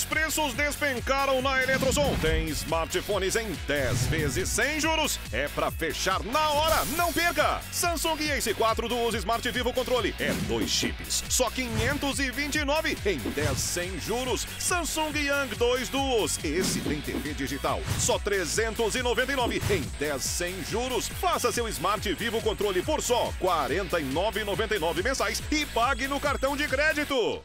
Os preços despencaram na Eletrosom. Tem smartphones em 10 vezes sem juros. É para fechar na hora. Não perca! Samsung S4 Duos Smart Vivo Controle. É dois chips. Só 529 em 10 sem juros. Samsung Young 2 Duos. Esse tem TV digital. Só 399 em 10 sem juros. Faça seu Smart Vivo Controle por só R$ 49,99 mensais e pague no cartão de crédito.